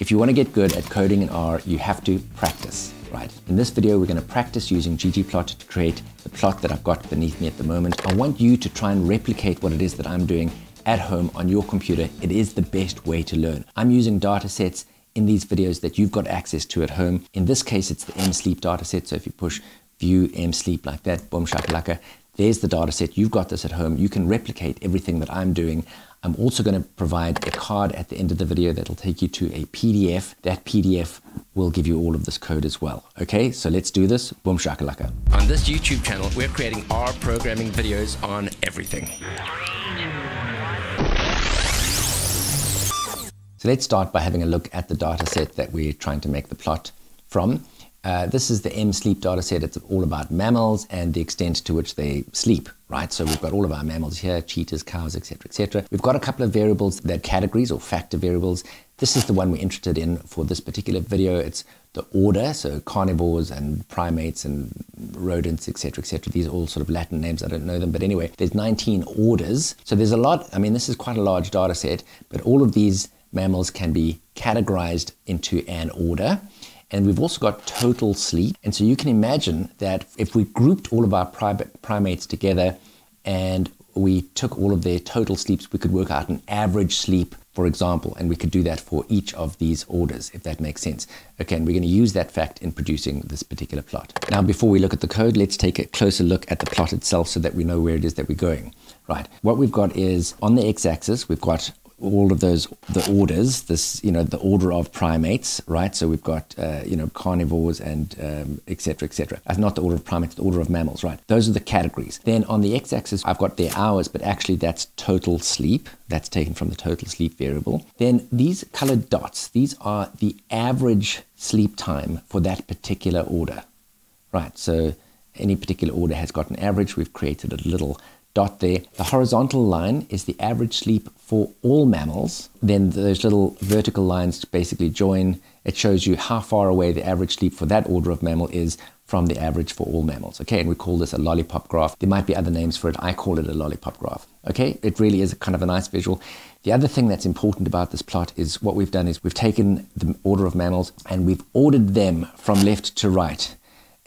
If you want to get good at coding in R, you have to practice. Right, in this video, we're going to practice using ggplot to create the plot that I've got beneath me at the moment. I want you to try and replicate what it is that I'm doing at home on your computer. It is the best way to learn. I'm using data sets in these videos that you've got access to at home. In this case, it's the MSleep dataset. So if you push view MSleep like that, boom shakalaka, there's the dataset. You've got this at home. You can replicate everything that I'm doing. I'm also going to provide a card at the end of the video that'll take you to a PDF. That PDF will give you all of this code as well. Okay, so let's do this. Boom shakalaka. On this YouTube channel, we're creating R programming videos on everything. So let's start by having a look at the data set that we're trying to make the plot from. Uh, this is the MSleep dataset. It's all about mammals and the extent to which they sleep, right? So we've got all of our mammals here, cheetahs, cows, etc., etc. We've got a couple of variables, that categories or factor variables. This is the one we're interested in for this particular video. It's the order, so carnivores and primates and rodents, etc., etc. These are all sort of Latin names. I don't know them, but anyway, there's 19 orders. So there's a lot. I mean, this is quite a large data set, but all of these mammals can be categorized into an order. And we've also got total sleep. And so you can imagine that if we grouped all of our primates together and we took all of their total sleeps, we could work out an average sleep, for example, and we could do that for each of these orders, if that makes sense. Okay, and we're going to use that fact in producing this particular plot. Now, before we look at the code, let's take a closer look at the plot itself so that we know where it is that we're going. Right, what we've got is on the x-axis, we've got all of those the orders this you know the order of primates right? So we've got uh, you know carnivores and um, etc etc uh, not the order of primates the order of mammals right? Those are the categories. Then on the x-axis i've got their hours but actually that's total sleep. That's taken from the total sleep variable. Then these colored dots these are the average sleep time for that particular order right? So any particular order has got an average. We've created a little dot there. The horizontal line is the average sleep for all mammals. Then those little vertical lines basically join. It shows you how far away the average sleep for that order of mammal is from the average for all mammals. Okay, and we call this a lollipop graph. There might be other names for it. I call it a lollipop graph. Okay, it really is kind of a nice visual. The other thing that's important about this plot is what we've done is we've taken the order of mammals and we've ordered them from left to right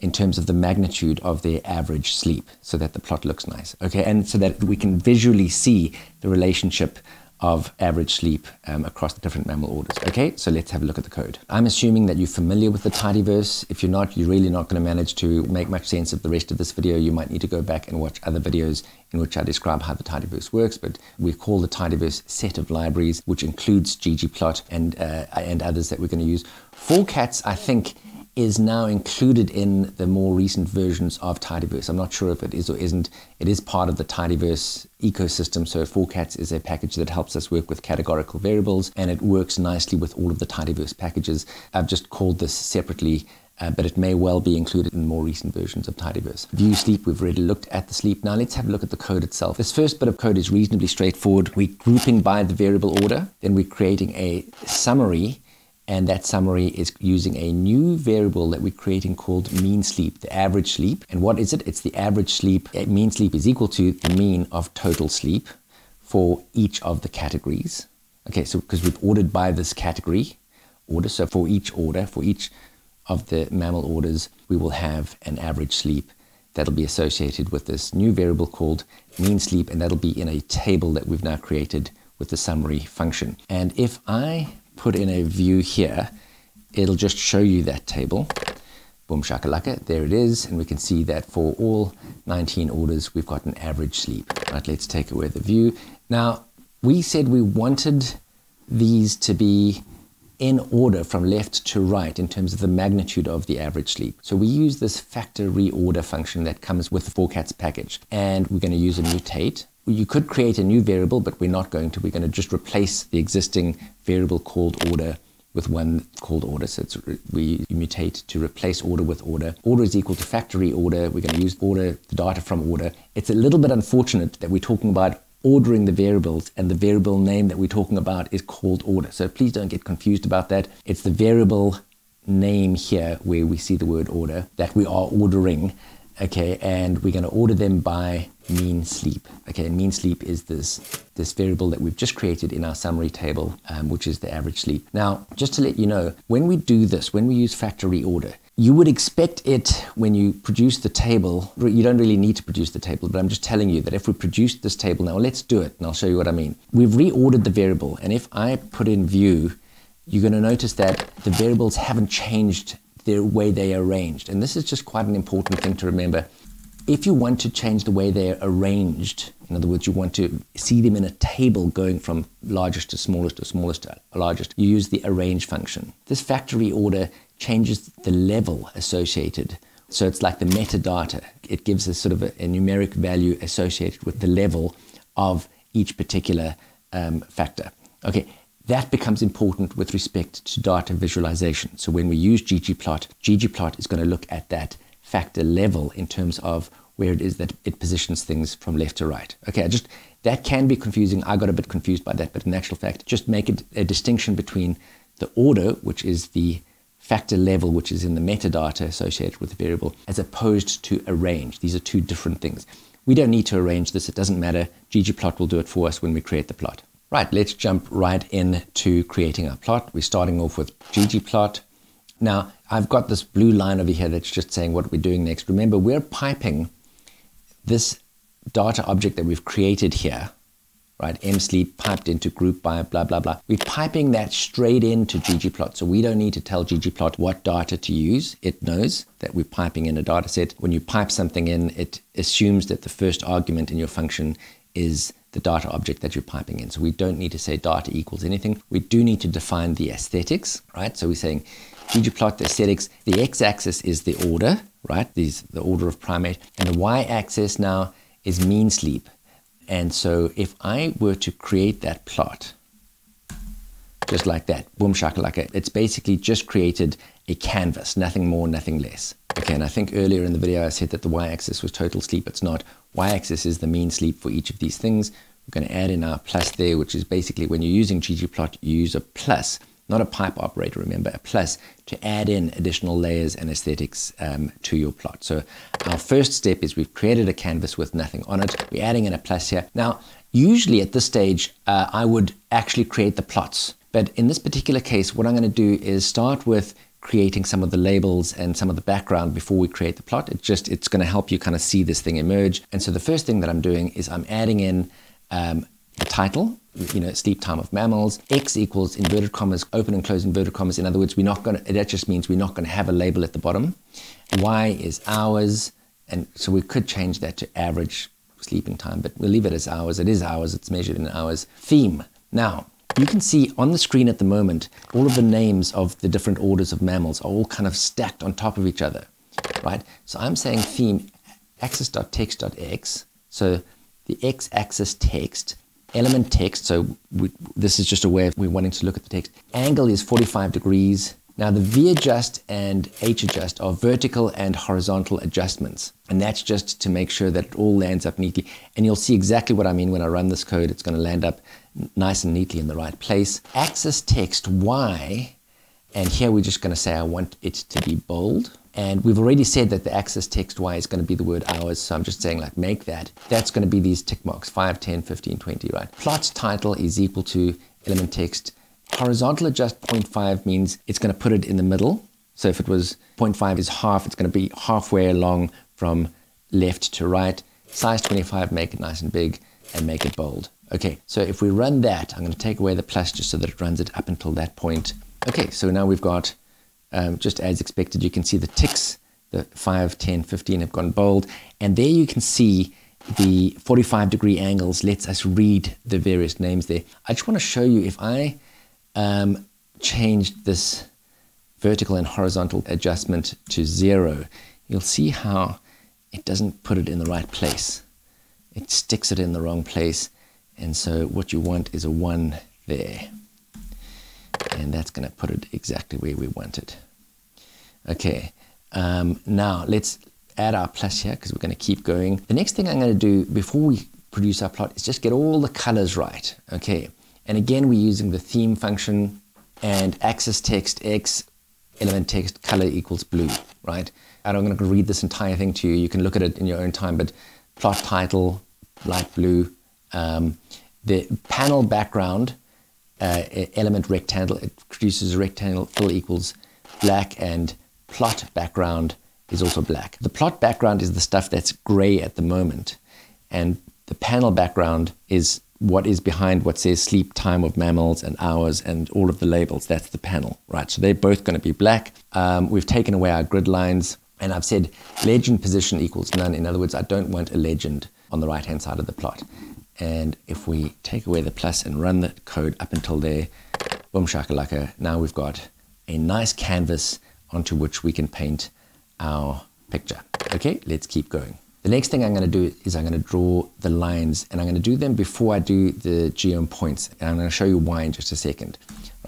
in terms of the magnitude of their average sleep so that the plot looks nice. Okay, and so that we can visually see the relationship of average sleep um, across the different mammal orders. Okay, so let's have a look at the code. I'm assuming that you're familiar with the tidyverse. If you're not, you're really not going to manage to make much sense of the rest of this video. You might need to go back and watch other videos in which I describe how the tidyverse works, but we call the tidyverse set of libraries, which includes ggplot and, uh, and others that we're going to use. Forcats, I think, is now included in the more recent versions of Tidyverse. I'm not sure if it is or isn't. It is part of the Tidyverse ecosystem. So Forcats is a package that helps us work with categorical variables and it works nicely with all of the Tidyverse packages. I've just called this separately uh, but it may well be included in more recent versions of Tidyverse. View sleep, we've already looked at the sleep. Now let's have a look at the code itself. This first bit of code is reasonably straightforward. We're grouping by the variable order, then we're creating a summary and that summary is using a new variable that we're creating called mean sleep, the average sleep. And what is it? It's the average sleep. Uh, mean sleep is equal to the mean of total sleep for each of the categories. Okay, so because we've ordered by this category order, so for each order, for each of the mammal orders, we will have an average sleep that'll be associated with this new variable called mean sleep, and that'll be in a table that we've now created with the summary function. And if I put in a view here, it'll just show you that table. Boom shakalaka, there it is. And we can see that for all 19 orders, we've got an average sleep. Right, let's take away the view. Now, we said we wanted these to be in order from left to right in terms of the magnitude of the average sleep. So we use this factor reorder function that comes with the Forcats package. And we're going to use a mutate you could create a new variable, but we're not going to. We're going to just replace the existing variable called order with one called order. So we mutate to replace order with order. Order is equal to factor reorder. We're going to use order, the data from order. It's a little bit unfortunate that we're talking about ordering the variables and the variable name that we're talking about is called order. So please don't get confused about that. It's the variable name here where we see the word order that we are ordering okay, and we're going to order them by mean sleep. Okay, and mean sleep is this, this variable that we've just created in our summary table, um, which is the average sleep. Now, just to let you know, when we do this, when we use factor reorder, you would expect it when you produce the table. You don't really need to produce the table, but I'm just telling you that if we produce this table now, let's do it, and I'll show you what I mean. We've reordered the variable, and if I put in view, you're going to notice that the variables haven't changed the way they are arranged. And this is just quite an important thing to remember. If you want to change the way they're arranged, in other words, you want to see them in a table going from largest to smallest or smallest to largest, you use the arrange function. This factor reorder changes the level associated. So it's like the metadata. It gives us sort of a, a numeric value associated with the level of each particular um, factor. Okay, that becomes important with respect to data visualization. So when we use ggplot, ggplot is going to look at that factor level in terms of where it is that it positions things from left to right. Okay, I just that can be confusing. I got a bit confused by that, but in actual fact, just make it a distinction between the order, which is the factor level, which is in the metadata associated with the variable, as opposed to arrange. These are two different things. We don't need to arrange this. It doesn't matter. ggplot will do it for us when we create the plot. Right, let's jump right in to creating our plot. We're starting off with ggplot. Now, I've got this blue line over here that's just saying what we're doing next. Remember, we're piping this data object that we've created here, right, msleep piped into group by blah, blah, blah. We're piping that straight into ggplot. So we don't need to tell ggplot what data to use. It knows that we're piping in a data set. When you pipe something in, it assumes that the first argument in your function is the data object that you're piping in. So we don't need to say data equals anything. We do need to define the aesthetics, right? So we're saying ggplot the aesthetics. The x-axis is the order, right? These the order of primate, and the y-axis now is mean sleep. And so if I were to create that plot, just like that, boom shakalaka, it's basically just created a canvas, nothing more, nothing less. Okay, and I think earlier in the video I said that the y-axis was total sleep. It's not. Y-axis is the mean sleep for each of these things. We're going to add in our plus there, which is basically when you're using ggplot, you use a plus, not a pipe operator, remember, a plus to add in additional layers and aesthetics um, to your plot. So our first step is we've created a canvas with nothing on it. We're adding in a plus here. Now, usually at this stage, uh, I would actually create the plots. But in this particular case, what I'm going to do is start with creating some of the labels and some of the background before we create the plot. It just it's going to help you kind of see this thing emerge. And so the first thing that I'm doing is I'm adding in um, the title, you know, sleep time of mammals. X equals inverted commas, open and close inverted commas. In other words, we're not going to. That just means we're not going to have a label at the bottom. Y is hours, and so we could change that to average sleeping time, but we'll leave it as hours. It is hours. It's measured in hours. Theme. Now, you can see on the screen at the moment, all of the names of the different orders of mammals are all kind of stacked on top of each other, right? So I'm saying theme axis.text.x. So the x-axis text, element text, so we, this is just a way of we're wanting to look at the text. Angle is 45 degrees. Now the V adjust and H adjust are vertical and horizontal adjustments. And that's just to make sure that it all lands up neatly. And you'll see exactly what I mean when I run this code. It's going to land up nice and neatly in the right place. Axis text Y, and here we're just going to say I want it to be bold. And we've already said that the axis text Y is going to be the word hours, so I'm just saying like make that. That's going to be these tick marks, 5, 10, 15, 20, right? Plot title is equal to element text. Horizontal adjust 0.5 means it's going to put it in the middle. So if it was 0.5 is half, it's going to be halfway along from left to right. Size 25, make it nice and big and make it bold. Okay, so if we run that, I'm going to take away the plus just so that it runs it up until that point. Okay, so now we've got, um, just as expected, you can see the ticks, the 5, 10, 15 have gone bold. And there you can see the 45 degree angles lets us read the various names there. I just want to show you if I um, changed this vertical and horizontal adjustment to zero, you'll see how it doesn't put it in the right place. It sticks it in the wrong place and so what you want is a 1 there. And that's going to put it exactly where we want it. Okay, um, now let's add our plus here because we're going to keep going. The next thing I'm going to do before we produce our plot is just get all the colors right. Okay, and again we're using the theme function and axis text x element text color equals blue, right? And I'm going to read this entire thing to you. You can look at it in your own time, but plot title, light blue. Um, the panel background, uh, element rectangle, it produces a rectangle, fill equals black, and plot background is also black. The plot background is the stuff that's gray at the moment, and the panel background is what is behind what says sleep time of mammals and hours and all of the labels. That's the panel, right? So they're both going to be black. Um, we've taken away our grid lines, and I've said legend position equals none. In other words, I don't want a legend on the right hand side of the plot. And if we take away the plus and run the code up until there, boom shakalaka, now we've got a nice canvas onto which we can paint our picture. Okay, let's keep going. The next thing I'm going to do is I'm going to draw the lines and I'm going to do them before I do the geom points. And I'm going to show you why in just a second.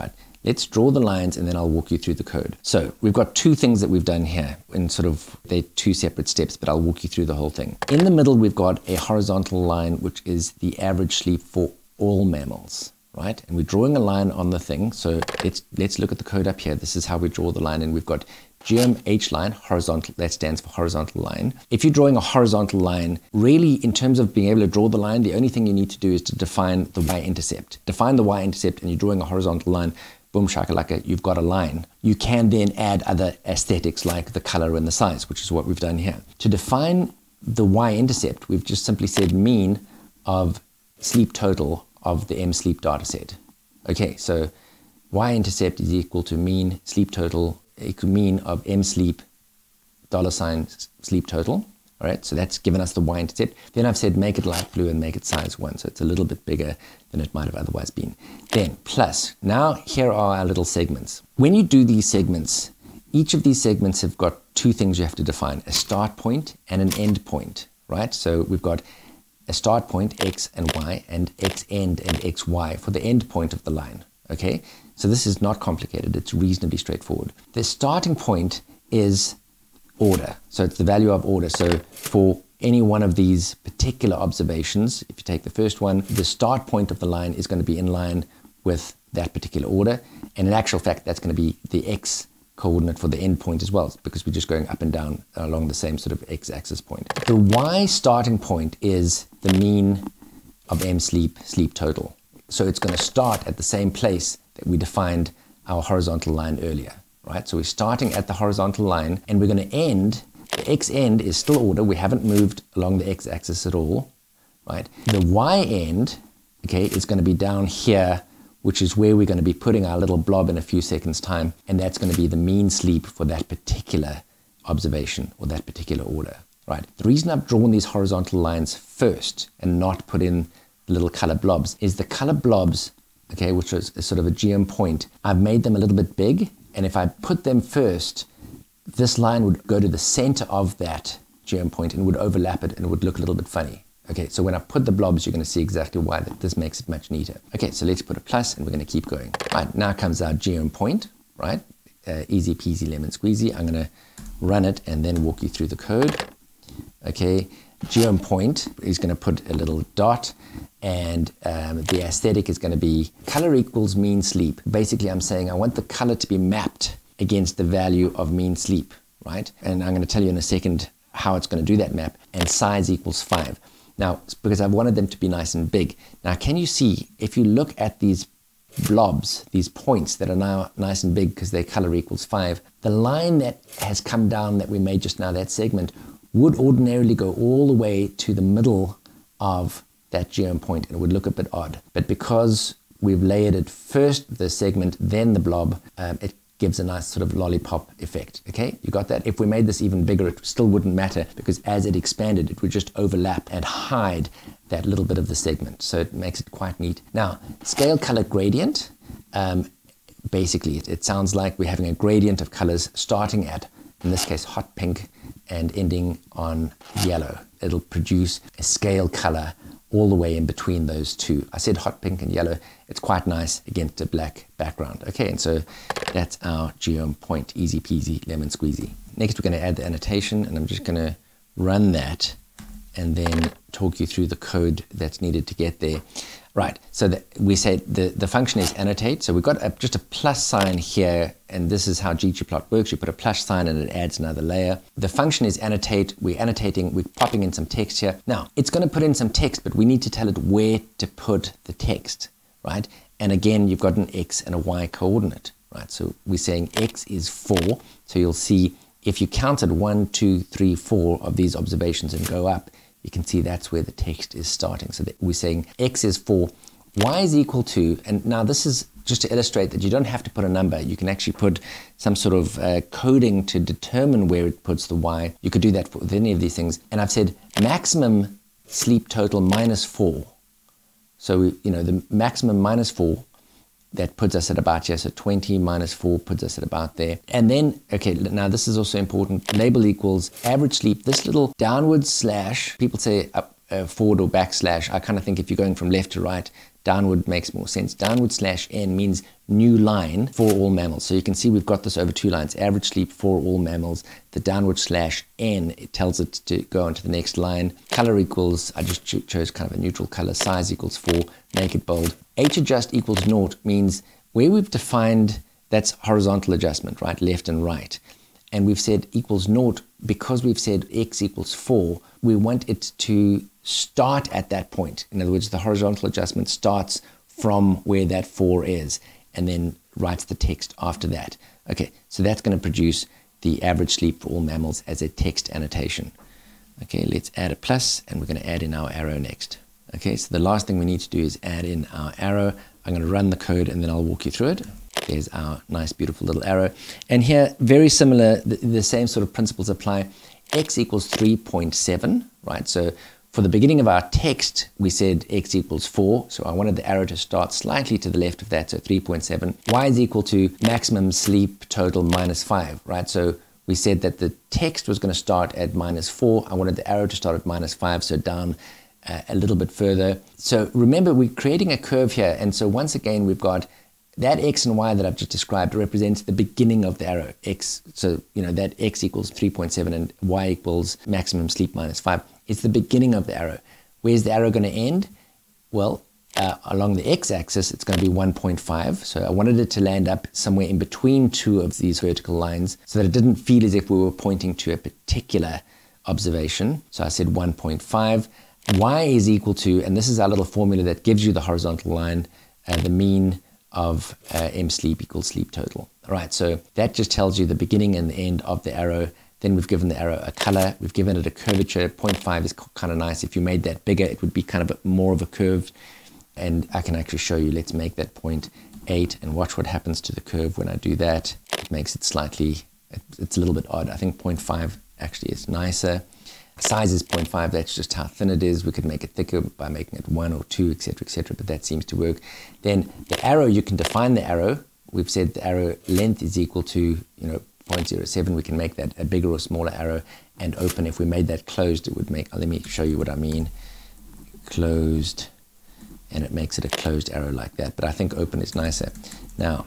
Right. Let's draw the lines and then I'll walk you through the code. So we've got two things that we've done here in sort of, they're two separate steps, but I'll walk you through the whole thing. In the middle, we've got a horizontal line, which is the average sleep for all mammals right? And we're drawing a line on the thing. So let's let's look at the code up here. This is how we draw the line, and we've got geom H line, horizontal, that stands for horizontal line. If you're drawing a horizontal line, really in terms of being able to draw the line, the only thing you need to do is to define the y-intercept. Define the y-intercept and you're drawing a horizontal line, boom shakalaka, you've got a line. You can then add other aesthetics like the color and the size, which is what we've done here. To define the y-intercept, we've just simply said mean of sleep total of the M sleep data set. Okay, so y-intercept is equal to mean sleep total mean of m sleep dollar sign sleep total. All right, so that's given us the y-intercept. Then I've said make it light blue and make it size 1, so it's a little bit bigger than it might have otherwise been. Then plus, now here are our little segments. When you do these segments, each of these segments have got two things you have to define, a start point and an end point, right? So we've got a start point, x and y, and x end and xy for the end point of the line, okay? So this is not complicated, it's reasonably straightforward. The starting point is order. So it's the value of order. So for any one of these particular observations, if you take the first one, the start point of the line is going to be in line with that particular order. And in actual fact, that's going to be the x coordinate for the end point as well, because we're just going up and down along the same sort of x-axis point. The y starting point is the mean of m sleep, sleep total. So it's going to start at the same place that we defined our horizontal line earlier, right? So we're starting at the horizontal line and we're going to end, the x end is still order, we haven't moved along the x axis at all, right? The y end, okay, is going to be down here, which is where we're going to be putting our little blob in a few seconds time, and that's going to be the mean sleep for that particular observation or that particular order, right? The reason I've drawn these horizontal lines first and not put in little color blobs is the color blobs okay, which is, sort of a geom point, I've made them a little bit big. And if I put them first, this line would go to the center of that geom point and would overlap it and it would look a little bit funny. Okay, so when I put the blobs, you're going to see exactly why this makes it much neater. Okay, so let's put a plus and we're going to keep going. All right, now comes our geom point, right? Uh, easy peasy lemon squeezy. I'm going to run it and then walk you through the code. Okay, geom point is going to put a little dot and um, the aesthetic is going to be color equals mean sleep. Basically, I'm saying I want the color to be mapped against the value of mean sleep, right? And I'm going to tell you in a second how it's going to do that map. And size equals 5. Now, because I've wanted them to be nice and big. Now, can you see, if you look at these blobs, these points that are now nice and big because their color equals 5, the line that has come down that we made just now, that segment, would ordinarily go all the way to the middle of that geom point and it would look a bit odd. But because we've layered it first the segment, then the blob, um, it gives a nice sort of lollipop effect. Okay, you got that? If we made this even bigger, it still wouldn't matter because as it expanded, it would just overlap and hide that little bit of the segment. So it makes it quite neat. Now, scale color gradient. Um, basically, it, it sounds like we're having a gradient of colors starting at, in this case, hot pink and ending on yellow. It'll produce a scale color all the way in between those two. I said hot pink and yellow. It's quite nice against a black background. Okay, and so that's our geom point, easy peasy, lemon squeezy. Next, we're going to add the annotation, and I'm just going to run that and then talk you through the code that's needed to get there. Right, so the, we say the, the function is annotate. So we've got a, just a plus sign here, and this is how ggplot works. You put a plus sign and it adds another layer. The function is annotate. We're annotating, we're popping in some text here. Now, it's going to put in some text, but we need to tell it where to put the text, right? And again, you've got an x and a y coordinate, right? So we're saying x is 4. So you'll see if you counted one, two, three, four of these observations and go up, you can see that's where the text is starting. So we're saying x is 4, y is equal to, and now this is just to illustrate that you don't have to put a number. You can actually put some sort of uh, coding to determine where it puts the y. You could do that with any of these things. And I've said maximum sleep total minus 4. So, you know, the maximum minus 4 that puts us at about here. So 20 minus 4 puts us at about there. And then, okay, now this is also important. Label equals average sleep. This little downward slash, people say up, uh, forward or backslash. I kind of think if you're going from left to right, downward makes more sense. Downward slash n means new line for all mammals. So you can see we've got this over two lines. Average sleep for all mammals. The downward slash n, it tells it to go on to the next line. Color equals, I just chose kind of a neutral color. Size equals 4, make it bold. H adjust equals naught means where we've defined that's horizontal adjustment, right? Left and right. And we've said equals naught because we've said x equals 4, we want it to start at that point. In other words, the horizontal adjustment starts from where that 4 is and then writes the text after that. Okay, so that's going to produce the average sleep for all mammals as a text annotation. Okay, let's add a plus and we're going to add in our arrow next. Okay, so the last thing we need to do is add in our arrow. I'm going to run the code and then I'll walk you through it. There's our nice, beautiful little arrow. And here, very similar, the, the same sort of principles apply. x equals 3.7, right? So for the beginning of our text, we said x equals 4. So I wanted the arrow to start slightly to the left of that, so 3.7. y is equal to maximum sleep total minus 5, right? So we said that the text was going to start at minus 4. I wanted the arrow to start at minus 5, so down uh, a little bit further. So remember, we're creating a curve here. And so once again, we've got that x and y that I've just described represents the beginning of the arrow. X, so you know that x equals 3.7 and y equals maximum sleep minus 5. It's the beginning of the arrow. Where's the arrow going to end? Well, uh, along the x-axis, it's going to be 1.5. So I wanted it to land up somewhere in between two of these vertical lines so that it didn't feel as if we were pointing to a particular observation. So I said 1.5 y is equal to, and this is our little formula that gives you the horizontal line, uh, the mean of uh, m sleep equals sleep total. All right, so that just tells you the beginning and the end of the arrow. Then we've given the arrow a color, we've given it a curvature. 0.5 is kind of nice. If you made that bigger, it would be kind of more of a curve. And I can actually show you, let's make that 0.8 and watch what happens to the curve when I do that. It makes it slightly, it's a little bit odd. I think 0.5 actually is nicer. Size is 0.5, that's just how thin it is. We could make it thicker by making it 1 or 2, etc., etc., but that seems to work. Then the arrow, you can define the arrow. We've said the arrow length is equal to, you know, 0.07. We can make that a bigger or smaller arrow and open. If we made that closed, it would make, oh, let me show you what I mean. Closed, and it makes it a closed arrow like that. But I think open is nicer. Now,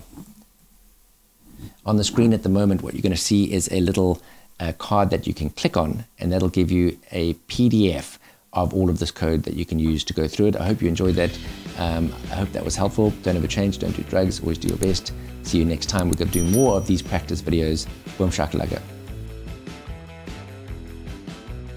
on the screen at the moment, what you're going to see is a little a card that you can click on, and that'll give you a PDF of all of this code that you can use to go through it. I hope you enjoyed that. Um, I hope that was helpful. Don't ever change, don't do drugs, always do your best. See you next time. We're going to do more of these practice videos. Boom shakalaka.